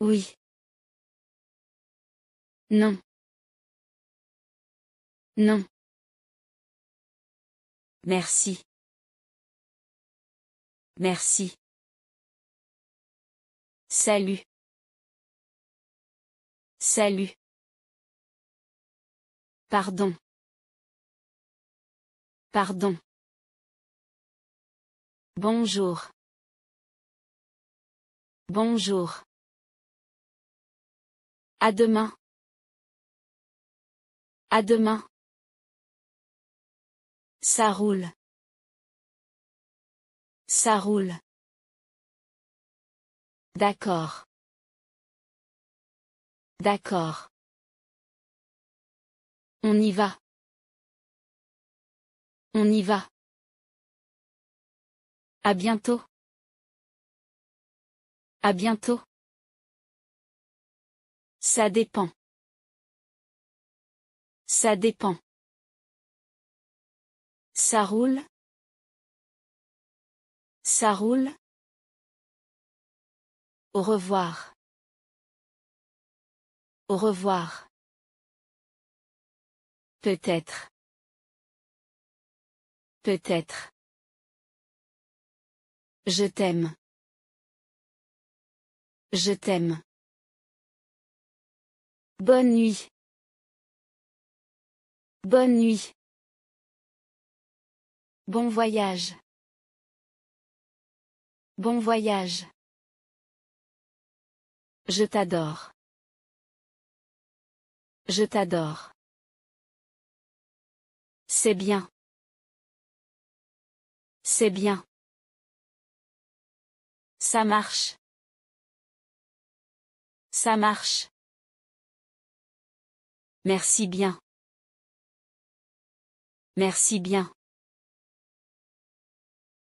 Oui. Non. Non. Merci. Merci. Salut. Salut. Pardon. Pardon. Bonjour. Bonjour. À demain. À demain. Ça roule. Ça roule. D'accord. D'accord. On y va. On y va. À bientôt. À bientôt. Ça dépend. Ça dépend. Ça roule. Ça roule. Au revoir. Au revoir. Peut-être. Peut-être. Je t'aime. Je t'aime. Bonne nuit. Bonne nuit. Bon voyage. Bon voyage. Je t'adore. Je t'adore. C'est bien. C'est bien. Ça marche. Ça marche. Merci bien. Merci bien.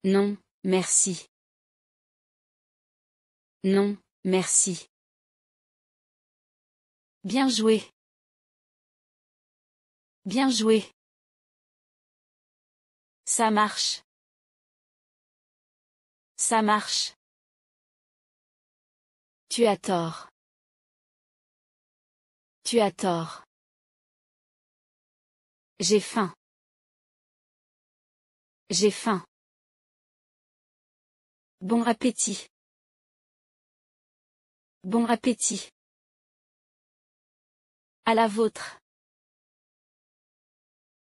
Non, merci. Non, merci. Bien joué. Bien joué. Ça marche. Ça marche. Tu as tort. Tu as tort. J'ai faim. J'ai faim. Bon appétit. Bon appétit. À la vôtre.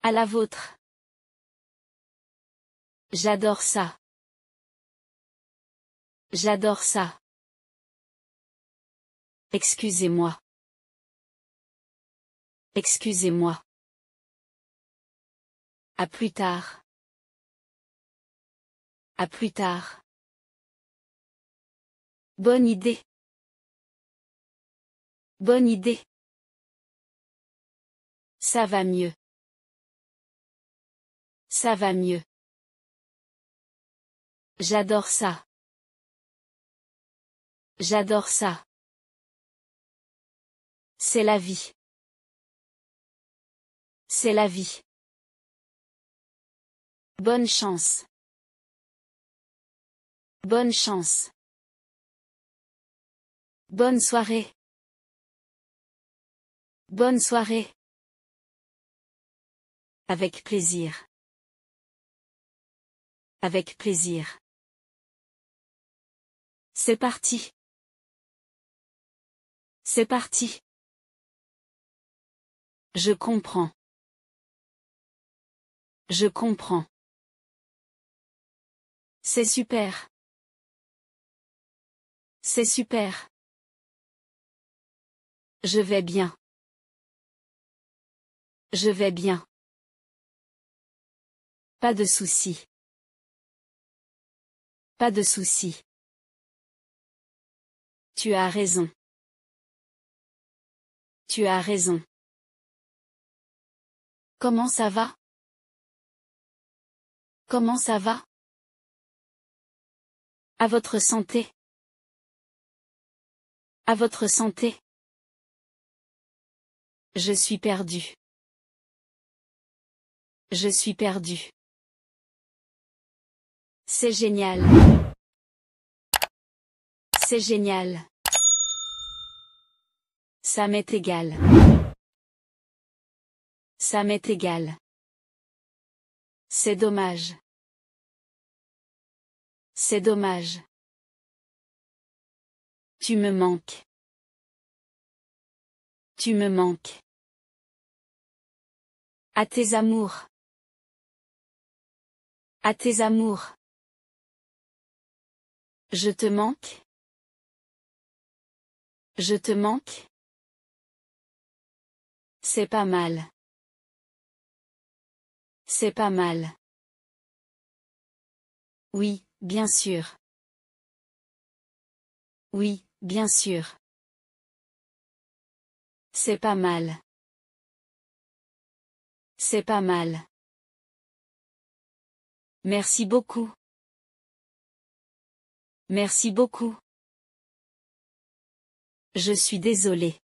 À la vôtre. J'adore ça. J'adore ça. Excusez-moi. Excusez-moi. À plus tard. À plus tard. Bonne idée. Bonne idée. Ça va mieux. Ça va mieux. J'adore ça. J'adore ça. C'est la vie. C'est la vie. Bonne chance. Bonne chance. Bonne soirée. Bonne soirée. Avec plaisir. Avec plaisir. C'est parti. C'est parti. Je comprends. Je comprends. C'est super. C'est super. Je vais bien. Je vais bien. Pas de souci. Pas de souci. Tu as raison. Tu as raison. Comment ça va? Comment ça va? À votre santé. À votre santé. Je suis perdu. Je suis perdu. C'est génial. C'est génial. Ça m'est égal. Ça m'est égal. C'est dommage. C'est dommage. Tu me manques. Tu me manques. À tes amours. À tes amours. Je te manque. Je te manque. C'est pas mal. C'est pas mal. Oui, bien sûr. Oui, bien sûr. C'est pas mal. C'est pas mal. Merci beaucoup. Merci beaucoup. Je suis désolé.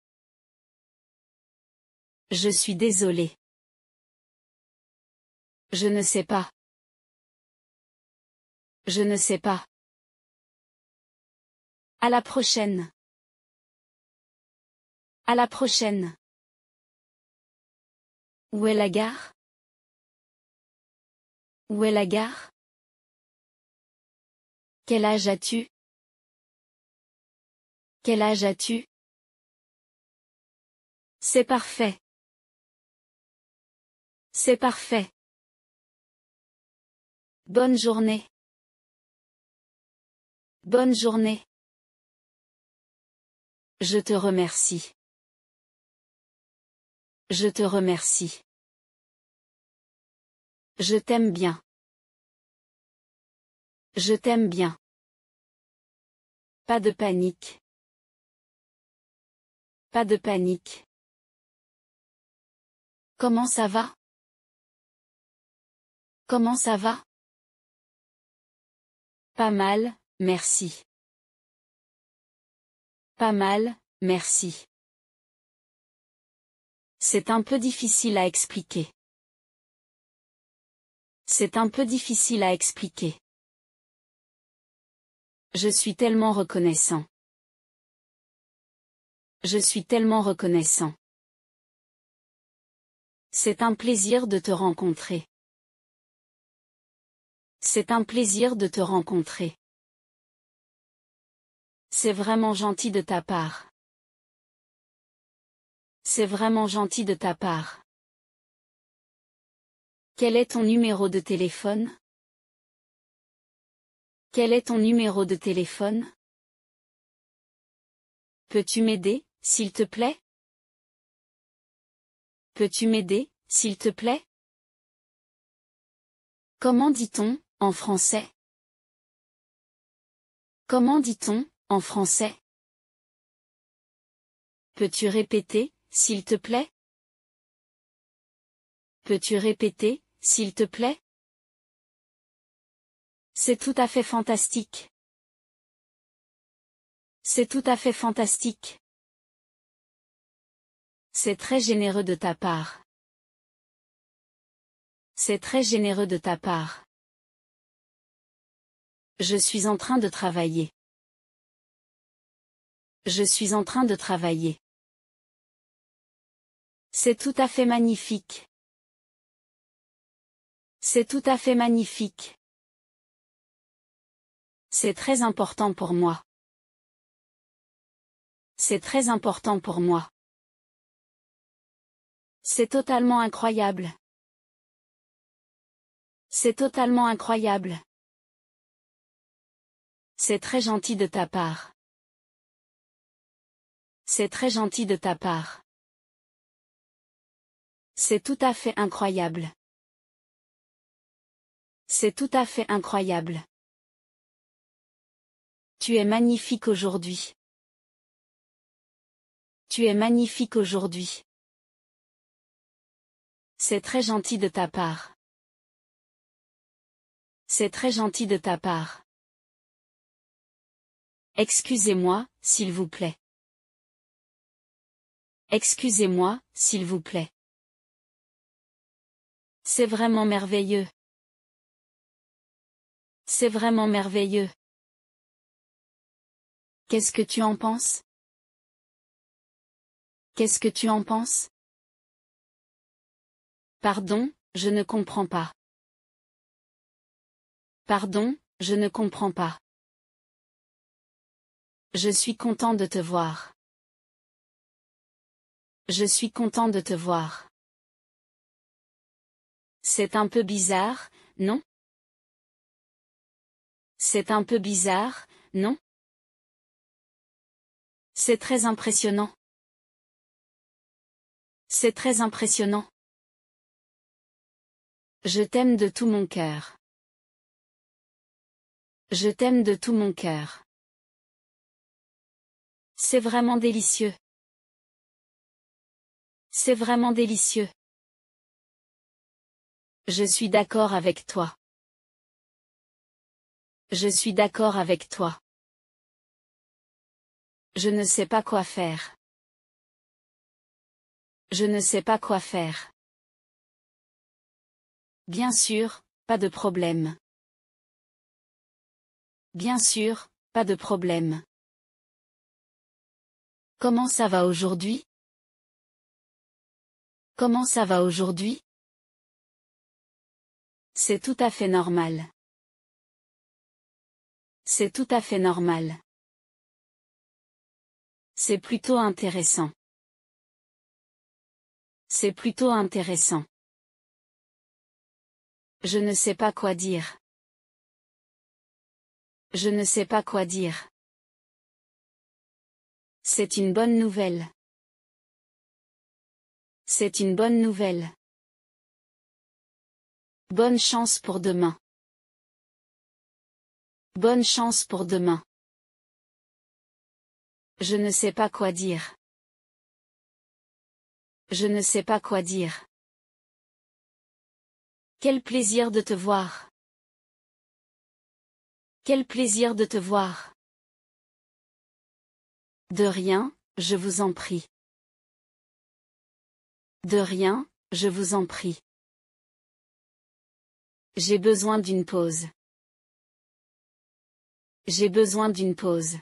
Je suis désolé. Je ne sais pas. Je ne sais pas. À la prochaine. À la prochaine. Où est la gare? Où est la gare? Quel âge as-tu? Quel âge as-tu? C'est parfait. C'est parfait. Bonne journée. Bonne journée. Je te remercie. Je te remercie. Je t'aime bien. Je t'aime bien. Pas de panique. Pas de panique. Comment ça va? Comment ça va? Pas mal, merci. Pas mal, merci. C'est un peu difficile à expliquer. C'est un peu difficile à expliquer. Je suis tellement reconnaissant. Je suis tellement reconnaissant. C'est un plaisir de te rencontrer. C'est un plaisir de te rencontrer. C'est vraiment gentil de ta part. C'est vraiment gentil de ta part. Quel est ton numéro de téléphone? Quel est ton numéro de téléphone? Peux-tu m'aider, s'il te plaît? Peux-tu m'aider, s'il te plaît? Comment dit-on, en français? Comment dit-on, français? Peux-tu répéter, s'il te plaît? Peux-tu répéter, s'il te plaît? C'est tout à fait fantastique. C'est tout à fait fantastique. C'est très généreux de ta part. C'est très généreux de ta part. Je suis en train de travailler. Je suis en train de travailler. C'est tout à fait magnifique. C'est tout à fait magnifique. C'est très important pour moi. C'est très important pour moi. C'est totalement incroyable. C'est totalement incroyable. C'est très gentil de ta part. C'est très gentil de ta part. C'est tout à fait incroyable. C'est tout à fait incroyable. Tu es magnifique aujourd'hui. Tu es magnifique aujourd'hui. C'est très gentil de ta part. C'est très gentil de ta part. Excusez-moi, s'il vous plaît. Excusez-moi, s'il vous plaît. C'est vraiment merveilleux. C'est vraiment merveilleux. Qu'est-ce que tu en penses? Qu'est-ce que tu en penses? Pardon, je ne comprends pas. Pardon, je ne comprends pas. Je suis content de te voir. Je suis content de te voir. C'est un peu bizarre, non? C'est un peu bizarre, non? C'est très impressionnant. C'est très impressionnant. Je t'aime de tout mon cœur. Je t'aime de tout mon cœur. C'est vraiment délicieux. C'est vraiment délicieux. Je suis d'accord avec toi. Je suis d'accord avec toi. Je ne sais pas quoi faire. Je ne sais pas quoi faire. Bien sûr, pas de problème. Bien sûr, pas de problème. Comment ça va aujourd'hui? Comment ça va aujourd'hui? C'est tout à fait normal. C'est tout à fait normal. C'est plutôt intéressant. C'est plutôt intéressant. Je ne sais pas quoi dire. Je ne sais pas quoi dire. C'est une bonne nouvelle. C'est une bonne nouvelle. Bonne chance pour demain. Bonne chance pour demain. Je ne sais pas quoi dire. Je ne sais pas quoi dire. Quel plaisir de te voir. Quel plaisir de te voir. De rien, je vous en prie. De rien, je vous en prie. J'ai besoin d'une pause. J'ai besoin d'une pause.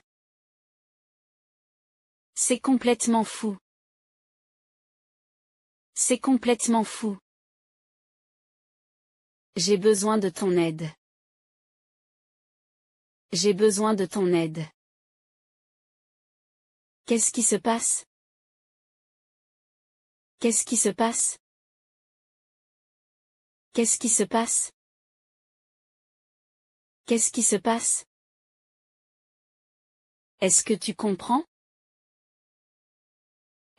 C'est complètement fou. C'est complètement fou. J'ai besoin de ton aide. J'ai besoin de ton aide. Qu'est-ce qui se passe? Qu'est-ce qui se passe? Qu'est-ce qui se passe? Qu'est-ce qui se passe? Est-ce que tu comprends?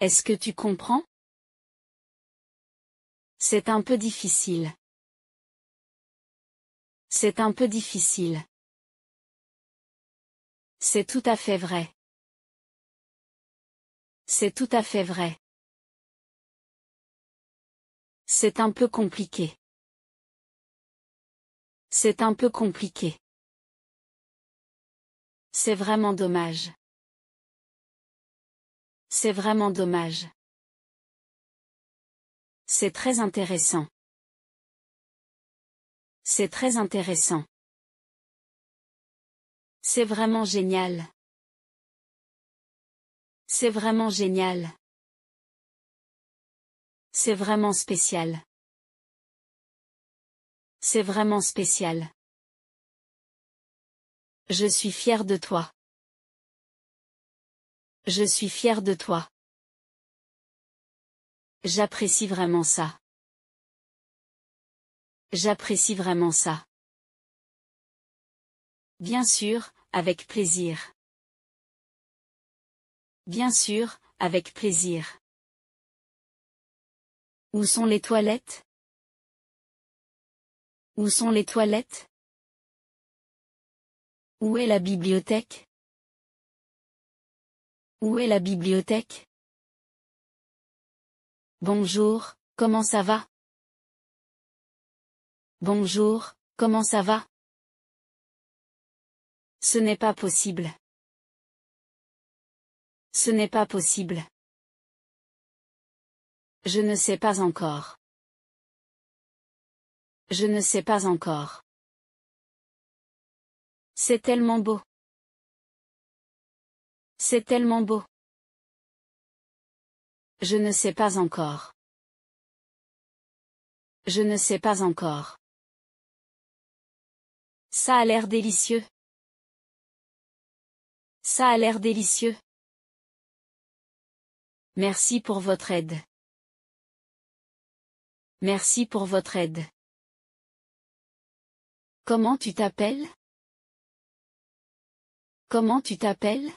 Est-ce que tu comprends? C'est un peu difficile. C'est un peu difficile. C'est tout à fait vrai. C'est tout à fait vrai. C'est un peu compliqué. C'est un peu compliqué. C'est vraiment dommage. C'est vraiment dommage. C'est très intéressant. C'est très intéressant. C'est vraiment génial. C'est vraiment génial. C'est vraiment spécial. C'est vraiment spécial. Je suis fier de toi. Je suis fier de toi. J'apprécie vraiment ça. J'apprécie vraiment ça. Bien sûr, avec plaisir. Bien sûr, avec plaisir. Où sont les toilettes? Où sont les toilettes? Où est la bibliothèque? Où est la bibliothèque? Bonjour, comment ça va? Bonjour, comment ça va? Ce n'est pas possible. Ce n'est pas possible. Je ne sais pas encore. Je ne sais pas encore. C'est tellement beau. C'est tellement beau. Je ne sais pas encore. Je ne sais pas encore. Ça a l'air délicieux. Ça a l'air délicieux. Merci pour votre aide. Merci pour votre aide. Comment tu t'appelles? Comment tu t'appelles?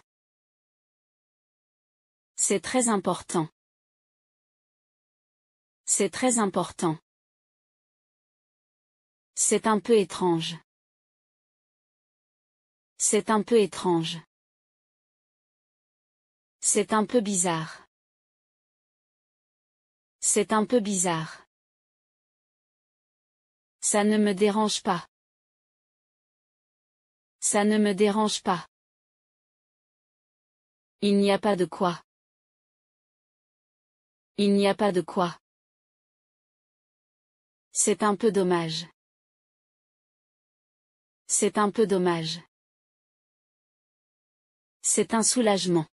C'est très important. C'est très important. C'est un peu étrange. C'est un peu étrange. C'est un peu bizarre. C'est un peu bizarre. Ça ne me dérange pas. Ça ne me dérange pas. Il n'y a pas de quoi. Il n'y a pas de quoi. C'est un peu dommage. C'est un peu dommage. C'est un soulagement.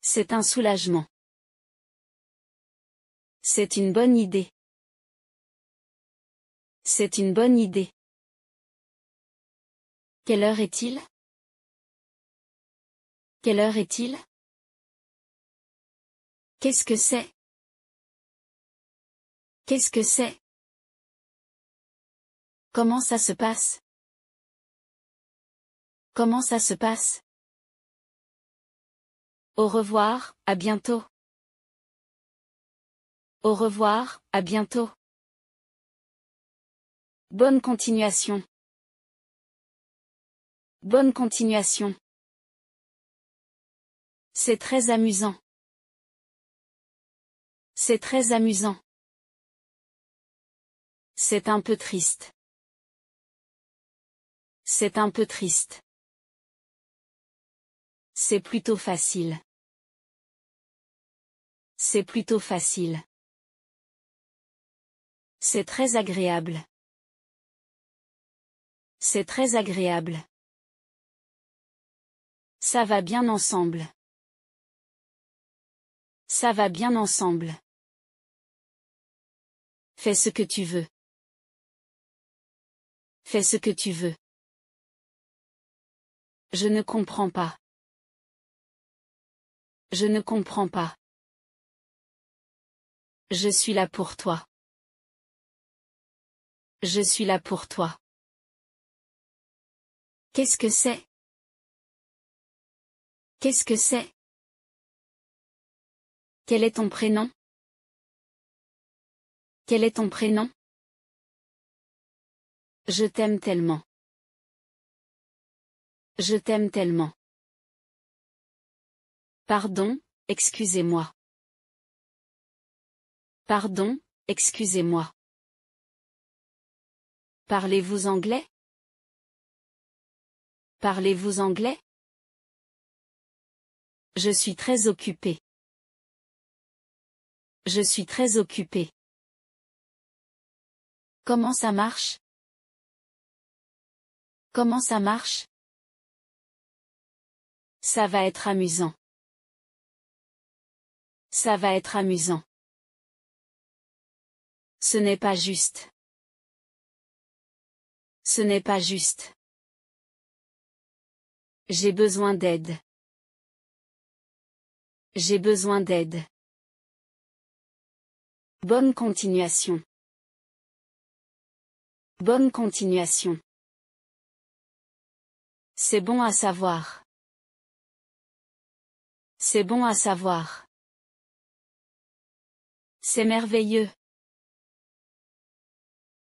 C'est un soulagement. C'est une bonne idée. C'est une bonne idée. Quelle heure est-il? Quelle heure est-il? Qu'est-ce que c'est? Qu'est-ce que c'est? Comment ça se passe? Comment ça se passe? Au revoir, à bientôt. Au revoir, à bientôt. Bonne continuation. Bonne continuation. C'est très amusant. C'est très amusant. C'est un peu triste. C'est un peu triste. C'est plutôt facile. C'est plutôt facile. C'est très agréable. C'est très agréable. Ça va bien ensemble. Ça va bien ensemble. Fais ce que tu veux. Fais ce que tu veux. Je ne comprends pas. Je ne comprends pas. Je suis là pour toi. Je suis là pour toi. Qu'est-ce que c'est? Qu'est-ce que c'est? Quel est ton prénom? Quel est ton prénom? Je t'aime tellement. Je t'aime tellement. Pardon, excusez-moi. Pardon, excusez-moi. Parlez-vous anglais? Parlez-vous anglais? Je suis très occupé. Je suis très occupé. Comment ça marche? Comment ça marche? Ça va être amusant. Ça va être amusant. Ce n'est pas juste. Ce n'est pas juste. J'ai besoin d'aide. J'ai besoin d'aide. Bonne continuation. Bonne continuation. C'est bon à savoir. C'est bon à savoir. C'est merveilleux.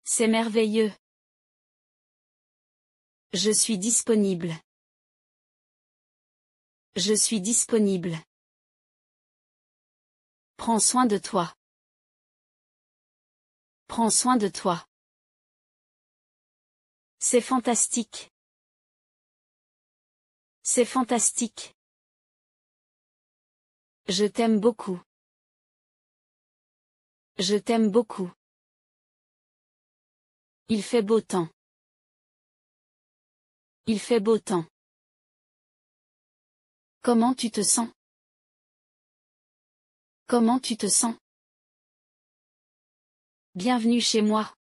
C'est merveilleux. Je suis disponible. Je suis disponible. Prends soin de toi. Prends soin de toi. C'est fantastique. C'est fantastique. Je t'aime beaucoup. Je t'aime beaucoup. Il fait beau temps. Il fait beau temps. Comment tu te sens? Comment tu te sens? Bienvenue chez moi.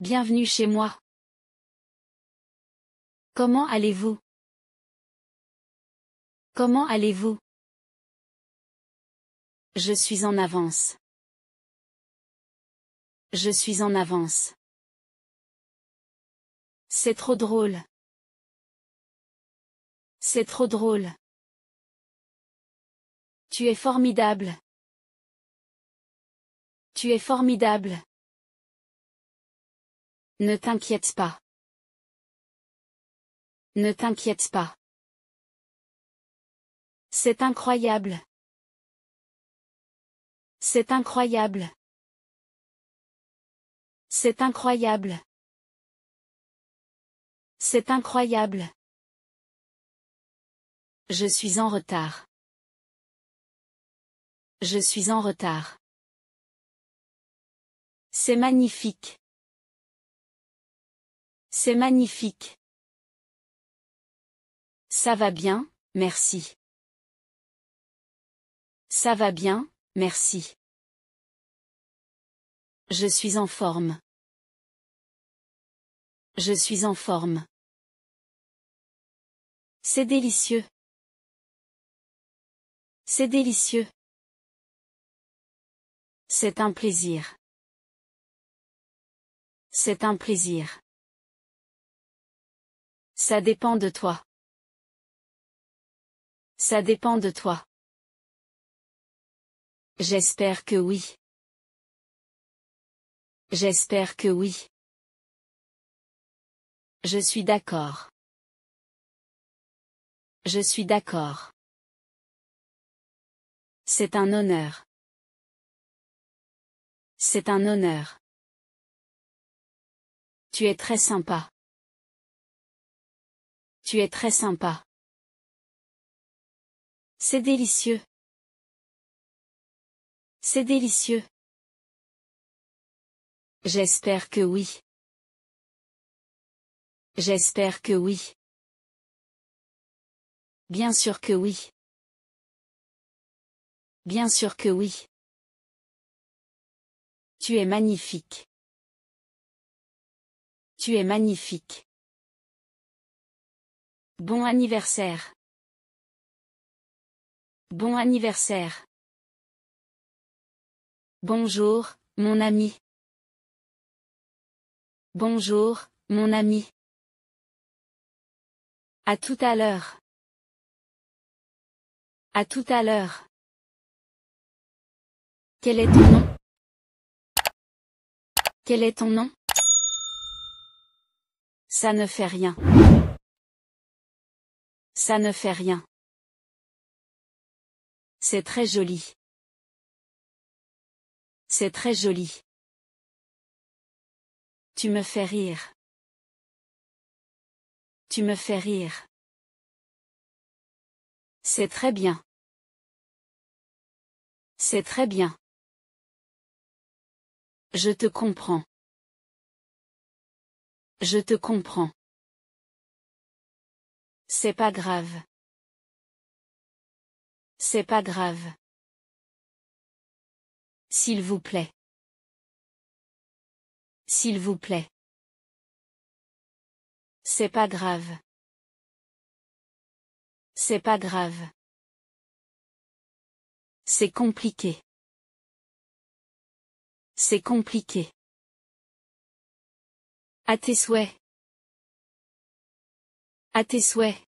Bienvenue chez moi. Comment allez-vous? Comment allez-vous? Je suis en avance. Je suis en avance. C'est trop drôle. C'est trop drôle. Tu es formidable. Tu es formidable. Ne t'inquiète pas. Ne t'inquiète pas. C'est incroyable. C'est incroyable. C'est incroyable. C'est incroyable. Je suis en retard. Je suis en retard. C'est magnifique. C'est magnifique. Ça va bien, merci. Ça va bien, merci. Je suis en forme. Je suis en forme. C'est délicieux. C'est délicieux. C'est un plaisir. C'est un plaisir. Ça dépend de toi. Ça dépend de toi. J'espère que oui. J'espère que oui. Je suis d'accord. Je suis d'accord. C'est un honneur. C'est un honneur. Tu es très sympa. Tu es très sympa. C'est délicieux. C'est délicieux. J'espère que oui. J'espère que oui. Bien sûr que oui. Bien sûr que oui. Tu es magnifique. Tu es magnifique. Bon anniversaire. Bon anniversaire. Bonjour, mon ami. Bonjour, mon ami. À tout à l'heure. À tout à l'heure. Quel est ton nom? Quel est ton nom? Ça ne fait rien. Ça ne fait rien. C'est très joli. C'est très joli. Tu me fais rire. Tu me fais rire. C'est très bien. C'est très bien. Je te comprends. Je te comprends. C'est pas grave. C'est pas grave. S'il vous plaît. S'il vous plaît. C'est pas grave. C'est pas grave. C'est compliqué. C'est compliqué. À tes souhaits. À tes souhaits.